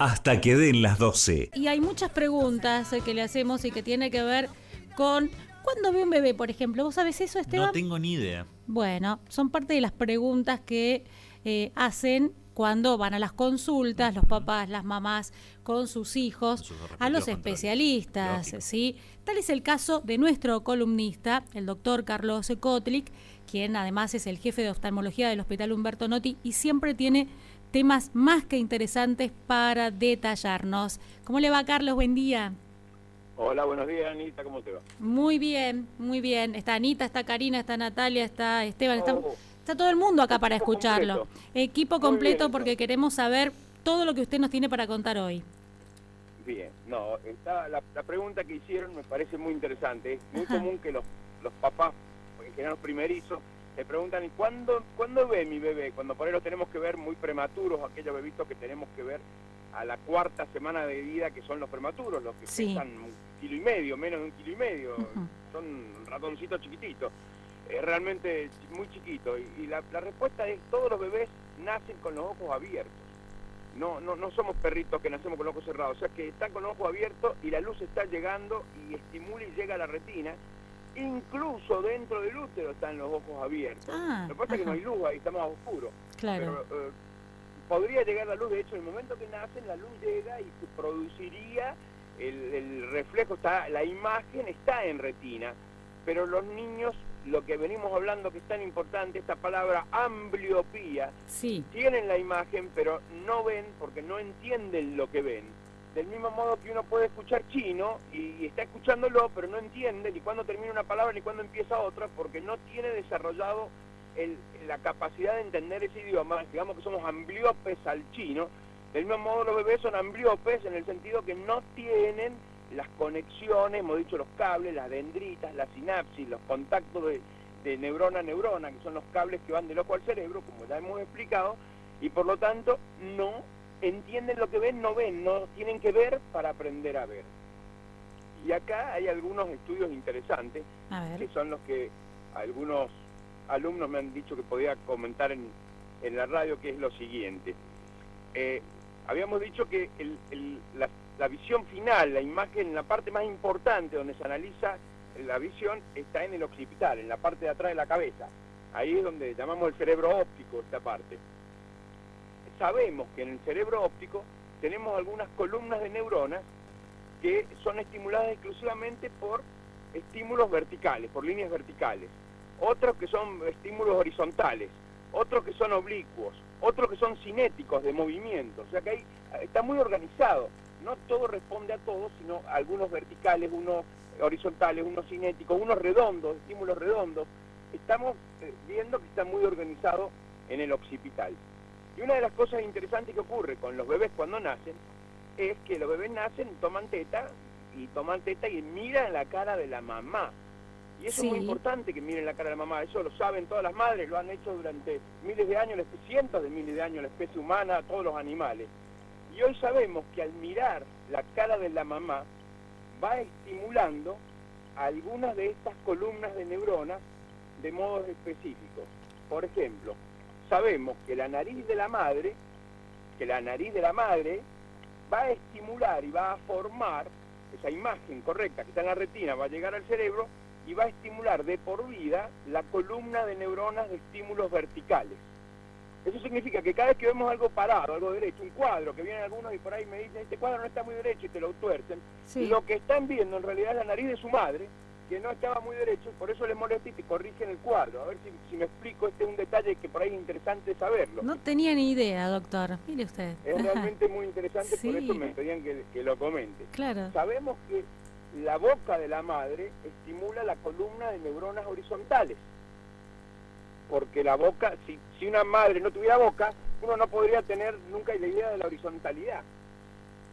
hasta que den las 12. Y hay muchas preguntas eh, que le hacemos y que tiene que ver con ¿Cuándo ve un bebé, por ejemplo? ¿Vos sabés eso, Esteban? No tengo ni idea. Bueno, son parte de las preguntas que eh, hacen cuando van a las consultas, los papás, las mamás, con sus hijos, a los especialistas, ¿sí? Tal es el caso de nuestro columnista, el doctor Carlos Kotlik, quien además es el jefe de oftalmología del Hospital Humberto Notti y siempre tiene temas más que interesantes para detallarnos. ¿Cómo le va, Carlos? Buen día. Hola, buenos días, Anita, ¿cómo te va? Muy bien, muy bien. Está Anita, está Karina, está Natalia, está Esteban, está, oh. todo el mundo acá para escucharlo. Equipo completo porque queremos saber todo lo que usted nos tiene para contar hoy. Bien, no, está, la, pregunta que hicieron me parece muy interesante. Es muy común que los, los papás, en general los primerizos, se preguntan, ¿y cuándo, cuándo ve mi bebé? Cuando por ahí lo tenemos que ver muy prematuros, aquellos bebitos que tenemos que ver a la cuarta semana de vida, que son los prematuros, los que pesan kilo y medio, menos de un kilo y medio, son ratoncitos chiquititos, es realmente muy chiquito. Y, la, respuesta es, todos los bebés nacen con los ojos abiertos. No, no, no somos perritos que nacemos con los ojos cerrados, o sea que están con los ojos abiertos y la luz está llegando y estimula y llega a la retina. Incluso dentro del útero están los ojos abiertos. Ah, Lo que pasa es que no hay luz ahí, está más oscuro. Claro. Eh, podría llegar la luz, de hecho, en el momento que nacen, la luz llega y se produciría el, reflejo, está, la imagen está en retina, pero los niños, lo que venimos hablando que es tan importante, esta palabra ambliopía, sí. tienen la imagen, pero no ven porque no entienden lo que ven. Del mismo modo que uno puede escuchar chino y, está escuchándolo, pero no entiende ni cuándo termina una palabra ni cuándo empieza otra, porque no tiene desarrollado la capacidad de entender ese idioma. Digamos que somos ambliopes al chino, del mismo modo los bebés son ambliopes en el sentido que no tienen las conexiones, hemos dicho los cables, las dendritas, las sinapsis, los contactos de, neurona a neurona, que son los cables que van del ojo al cerebro, como ya hemos explicado, y por lo tanto no entienden lo que ven, no ven, no tienen que ver para aprender a ver. Y acá hay algunos estudios interesantes, que son los que algunos alumnos me han dicho que podía comentar en, en la radio, que es lo siguiente. Eh, habíamos dicho que la, visión final, la imagen, la parte más importante donde se analiza la visión está en el occipital, en la parte de atrás de la cabeza. Ahí es donde llamamos el cerebro óptico, esta parte. Sabemos que en el cerebro óptico tenemos algunas columnas de neuronas que son estimuladas exclusivamente por estímulos verticales, por líneas verticales. Otros que son estímulos horizontales, otros que son oblicuos, otros que son cinéticos de movimiento, o sea que ahí está muy organizado. No todo responde a todo, sino algunos verticales, unos horizontales, unos cinéticos, unos redondos, estímulos redondos. Estamos eh, viendo que está muy organizado en el occipital. Y una de las cosas interesantes que ocurre con los bebés cuando nacen es que los bebés nacen, toman teta y toman teta y miran la cara de la mamá. Y eso es muy importante que miren la cara de la mamá, eso lo saben todas las madres, lo han hecho durante miles de años, cientos de miles de años la especie humana, todos los animales. Y hoy sabemos que al mirar la cara de la mamá va estimulando algunas de estas columnas de neuronas de modos específicos. Por ejemplo, sabemos que la nariz de la madre, que la nariz de la madre va a estimular y va a formar esa imagen correcta que está en la retina, va a llegar al cerebro y va a estimular de por vida la columna de neuronas de estímulos verticales. Eso significa que cada vez que vemos algo parado, algo derecho, un cuadro, que vienen algunos y por ahí me dicen, este cuadro no está muy derecho y te lo tuercen, lo que están viendo en realidad es la nariz de su madre, que no estaba muy derecho y por eso les molesta y te corrigen el cuadro. A ver si, me explico, este es un detalle que por ahí es interesante saberlo. No tenía ni idea, doctor. Mire usted. Es realmente muy interesante, por eso me pedían que, que lo comente. Claro. Sabemos que la boca de la madre estimula la columna de neuronas horizontales. Porque la boca, si, si una madre no tuviera boca, uno no podría tener nunca la idea de la horizontalidad.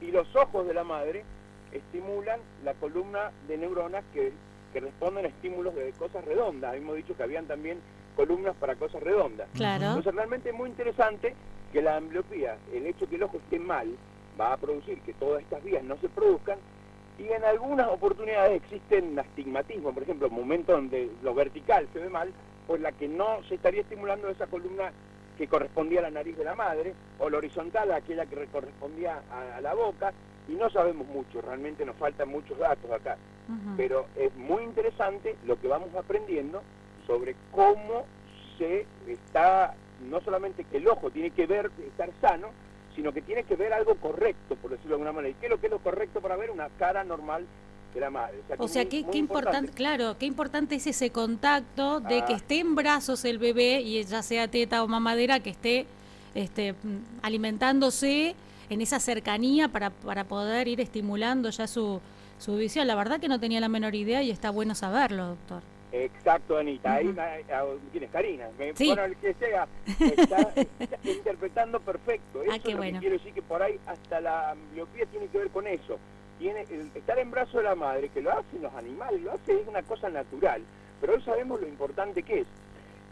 Y los ojos de la madre estimulan la columna de neuronas que, que responden a estímulos de cosas redondas. Hemos dicho que habían también columnas para cosas redondas. Claro. Entonces realmente es muy interesante que la ambliopía, el hecho que el ojo esté mal, va a producir que todas estas vías no se produzcan y en algunas oportunidades existen astigmatismo, por ejemplo, momentos donde lo vertical se ve mal, pues la que no se estaría estimulando esa columna que correspondía a la nariz de la madre, o la horizontal, aquella que correspondía a, la boca, y no sabemos mucho, realmente nos faltan muchos datos acá, pero es muy interesante lo que vamos aprendiendo sobre cómo se está, no solamente que el ojo tiene que ver, estar sano, sino que tiene que ver algo correcto, por decirlo de alguna manera. ¿Y qué es lo que es lo correcto para ver? Una cara normal de la madre. O sea, qué, importante, claro, qué importante es ese contacto de que ah. esté en brazos el bebé, y ya sea teta o mamadera, que esté este, alimentándose en esa cercanía para, para poder ir estimulando ya su, su visión. La verdad que no tenía la menor idea y está bueno saberlo, doctor. Exacto, Anita. Ahí, ¿Quién es Karina? Me, Bueno, el que sea, está, interpretando perfecto. Ah, eso es lo que quiero decir que por ahí hasta la ambliopía tiene que ver con eso. Tiene estar en brazos de la madre, que lo hacen los animales, lo hace es una cosa natural, pero hoy sabemos lo importante que es.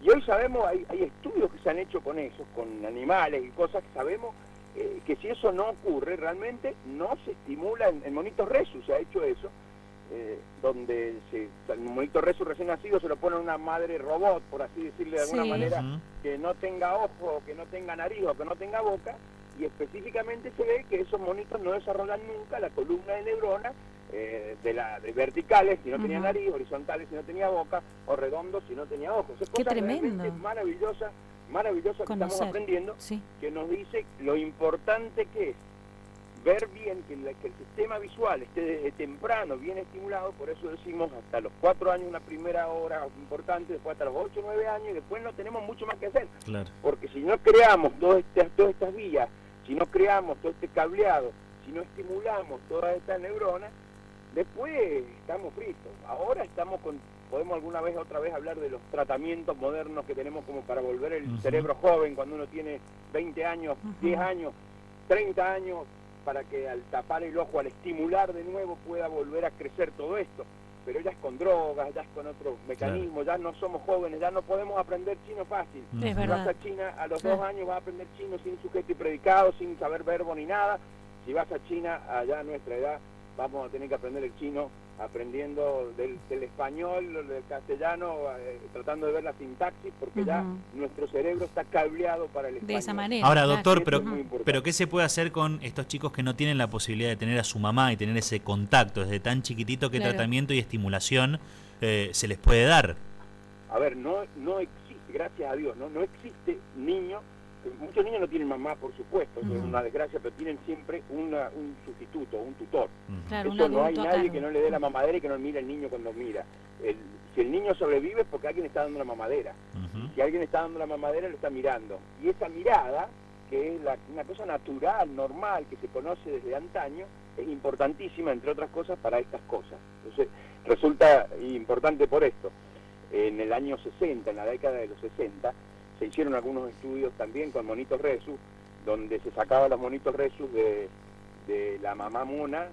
Y hoy sabemos, hay, hay estudios que se han hecho con eso, con animales y cosas que sabemos eh, que si eso no ocurre, realmente no se estimula, en, en monitos resus se ha hecho eso, eh, donde se, el monito resu recién nacido se lo pone a una madre robot, por así decirle de alguna manera, que no tenga ojo, que no tenga nariz o que no tenga boca, y específicamente se ve que esos monitos no desarrollan nunca la columna de neurona eh, de, la, de verticales si no tenía nariz, horizontales si no tenía boca, o redondos si no tenía ojos. Es Qué tremendo. maravillosa, maravillosa que estamos aprendiendo, que nos dice lo importante que es ver bien que, el sistema visual esté desde temprano bien estimulado, por eso decimos hasta los cuatro años una primera hora importante, después hasta los ocho, nueve años y después no tenemos mucho más que hacer. Porque si no creamos todas estas, todas estas vías, si no creamos todo este cableado, si no estimulamos todas estas neuronas, después estamos fritos. Ahora estamos con, podemos alguna vez otra vez hablar de los tratamientos modernos que tenemos como para volver el cerebro joven cuando uno tiene 20 años, 10 años, 30 años, para que al tapar el ojo, al estimular de nuevo, pueda volver a crecer todo esto. Pero ya es con drogas, ya es con otros mecanismos, ya no somos jóvenes, ya no podemos aprender chino fácil. si vas a China a los dos años vas a aprender chino sin sujeto y predicado, sin saber verbo ni nada. Si vas a China allá a nuestra edad, vamos a tener que aprender el chino aprendiendo del, español, del castellano, eh, tratando de ver la sintaxis, porque ya nuestro cerebro está cableado para el español. De esa manera. Ahora, doctor, pero, pero ¿qué se puede hacer con estos chicos que no tienen la posibilidad de tener a su mamá y tener ese contacto desde tan chiquitito? ¿Qué tratamiento y estimulación eh, se les puede dar? A ver, no, no existe, gracias a Dios, no, no existe niño muchos niños no tienen mamá, por supuesto, es una desgracia, pero tienen siempre una, un sustituto, un tutor. Eso no hay nadie que no le dé la mamadera y que no mire al niño cuando mira. si el niño sobrevive es porque alguien está dando la mamadera. Si alguien está dando la mamadera, lo está mirando. Y esa mirada, que es una cosa natural, normal, que se conoce desde antaño, es importantísima, entre otras cosas, para estas cosas. Entonces, resulta importante por esto. En el año 60, en la década de los 60, se hicieron algunos estudios también con monitos resus, donde se sacaba los monitos resus de, la mamá mona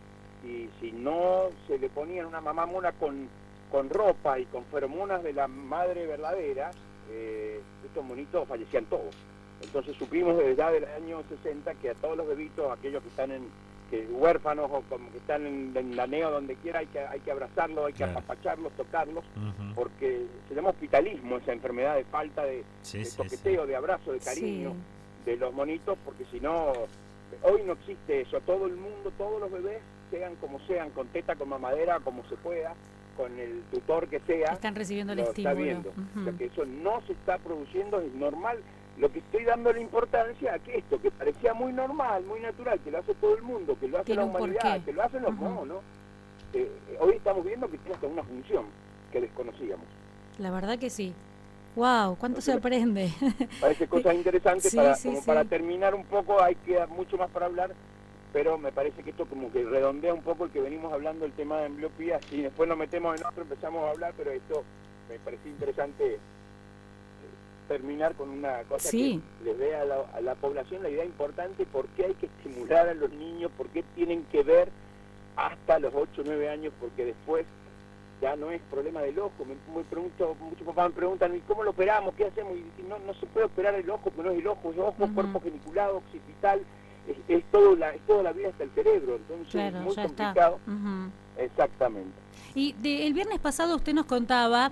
y si no se le ponían una mamá mona con, con ropa y con feromonas de la madre verdadera, eh, estos monitos fallecían todos. Entonces supimos desde ya del año 60 que a todos los bebitos, aquellos que están en que huérfanos o como que están en, la neo donde quiera, hay que, hay que abrazarlos, hay que apapacharlos, tocarlos, porque se llama hospitalismo esa enfermedad de falta de, toqueteo, de abrazo, de cariño de los monitos, porque si no, hoy no existe eso, todo el mundo, todos los bebés, sean como sean, con teta, con mamadera, como se pueda, con el tutor que sea, están recibiendo el estímulo. Está viendo. O sea que eso no se está produciendo, es normal lo que estoy dando la importancia a que esto, que parecía muy normal, muy natural, que lo hace todo el mundo, que lo hace la humanidad, que lo hacen los monos, eh, hoy estamos viendo que tiene hasta una función que desconocíamos. La verdad que sí. Wow, cuánto se aprende. Parece cosas interesantes para, como para terminar un poco, hay que mucho más para hablar, pero me parece que esto como que redondea un poco el que venimos hablando el tema de embliopía, y después nos metemos en otro, empezamos a hablar, pero esto me pareció interesante terminar con una cosa que les dé a la, población la idea importante por qué hay que estimular a los niños, por qué tienen que ver hasta los 8 o 9 años, porque después ya no es problema del ojo. Me, pregunto, muchos papás me preguntan, ¿y cómo lo operamos? ¿Qué hacemos? Y no, no se puede operar el ojo, porque no es el ojo, es ojo, cuerpo geniculado, occipital, es, todo la, es toda la vida hasta el cerebro, entonces es muy complicado. Exactamente. Y el viernes pasado usted nos contaba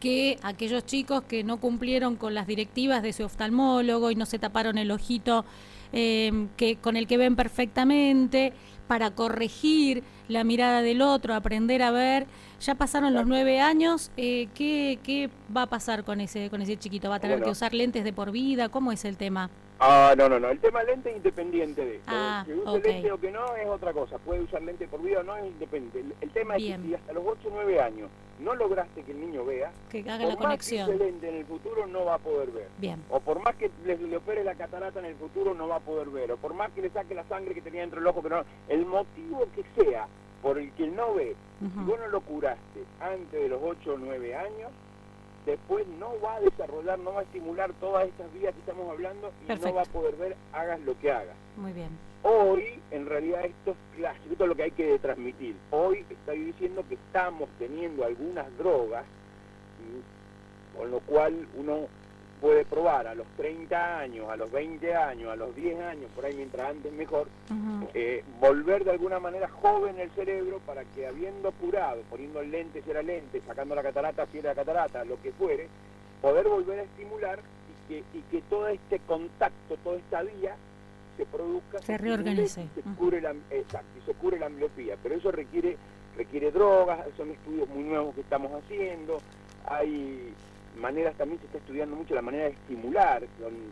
que aquellos chicos que no cumplieron con las directivas de su oftalmólogo y no se taparon el ojito eh, que, con el que ven perfectamente, para corregir la mirada del otro, aprender a ver. Ya pasaron los nueve años, eh, ¿qué, ¿qué, va a pasar con ese, con ese chiquito? ¿Va a tener que usar lentes de por vida? ¿Cómo es el tema? Ah, no, no, no. El tema lente es independiente de esto. Ah, que use lente o que no es otra cosa. Puede usar lente por vida o no es independiente. El, tema es que si hasta los 8 o 9 años no lograste que el niño vea, que haga la conexión. Más que lente en el futuro no va a poder ver. Bien. O por más que le, opere la catarata en el futuro no va a poder ver. O por más que le saque la sangre que tenía dentro del ojo, pero no. El motivo que sea por el que no ve, si vos no lo curaste antes de los 8 o 9 años, después no va a desarrollar, no va a estimular todas estas vías que estamos hablando y no va a poder ver, hagas lo que hagas. Muy bien. Hoy, en realidad, esto es clásico, esto es lo que hay que transmitir. Hoy estoy diciendo que estamos teniendo algunas drogas, con lo cual uno puede probar a los 30 años, a los 20 años, a los 10 años, por ahí mientras antes mejor, eh, volver de alguna manera joven el cerebro para que habiendo curado, poniendo el lente si era lente, sacando la catarata si era catarata, lo que fuere, poder volver a estimular y que, y que todo este contacto, toda esta vía se produzca, se reorganice. Se cure la, exacto, y se cure la miopía, pero eso requiere requiere drogas, son estudios muy nuevos que estamos haciendo, hay maneras también se está estudiando mucho la manera de estimular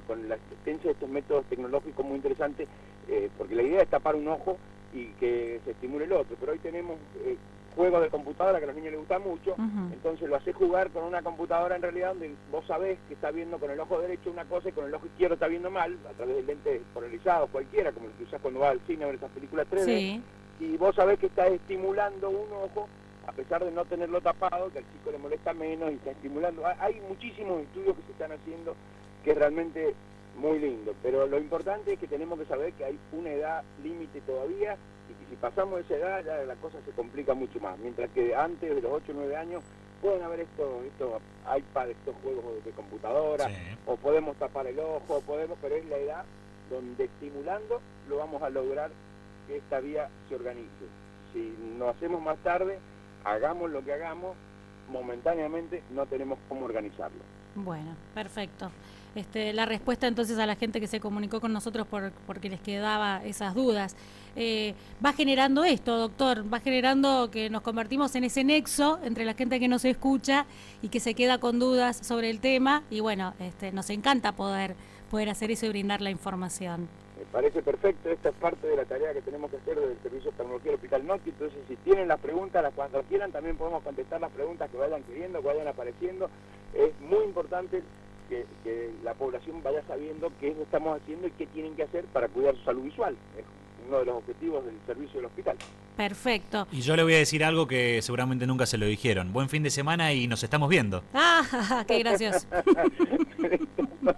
con, la existencia de estos métodos tecnológicos muy interesantes, eh, porque la idea es tapar un ojo y que se estimule el otro, pero hoy tenemos eh, juegos de computadora que a los niños les gusta mucho, entonces lo haces jugar con una computadora en realidad donde vos sabés que está viendo con el ojo derecho una cosa y con el ojo izquierdo está viendo mal, a través del lente polarizado cualquiera, como el que usás cuando vas al cine a ver esas películas 3D, y vos sabés que está estimulando un ojo a pesar de no tenerlo tapado, que al chico le molesta menos y está estimulando. Hay muchísimos estudios que se están haciendo que es realmente muy lindo, pero lo importante es que tenemos que saber que hay una edad límite todavía y si pasamos esa edad ya la cosa se complica mucho más, mientras que antes de los 8 o 9 años pueden haber estos esto iPad, estos juegos de computadora, o podemos tapar el ojo, podemos, pero es la edad donde estimulando lo vamos a lograr que esta vía se organice. Si lo hacemos más tarde, hagamos lo que hagamos, momentáneamente no tenemos cómo organizarlo. Bueno, perfecto. Este, la respuesta entonces a la gente que se comunicó con nosotros por, porque les quedaba esas dudas. Eh, va generando esto, doctor, va generando que nos convertimos en ese nexo entre la gente que nos escucha y que se queda con dudas sobre el tema y bueno, este, nos encanta poder, poder hacer eso y brindar la información. Me parece perfecto, esta es parte de la tarea que tenemos que hacer del Servicio de Tecnología del Hospital Noti, entonces si tienen las preguntas, las cuando quieran, también podemos contestar las preguntas que vayan queriendo, que vayan apareciendo. Es muy importante que, la población vaya sabiendo qué que estamos haciendo y qué tienen que hacer para cuidar su salud visual. Uno de los objetivos del servicio del hospital. Perfecto. Y yo le voy a decir algo que seguramente nunca se lo dijeron. Buen fin de semana y nos estamos viendo. Ah, qué gracioso.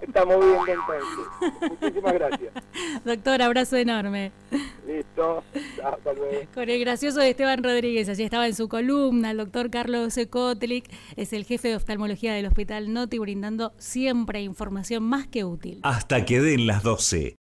estamos viendo entonces. Muchísimas gracias. Doctor, abrazo enorme. Listo. Hasta luego. Con el gracioso de Esteban Rodríguez, allí estaba en su columna, el doctor Carlos Kotlik, es el jefe de oftalmología del Hospital Noti, brindando siempre información más que útil. Hasta que den las 12.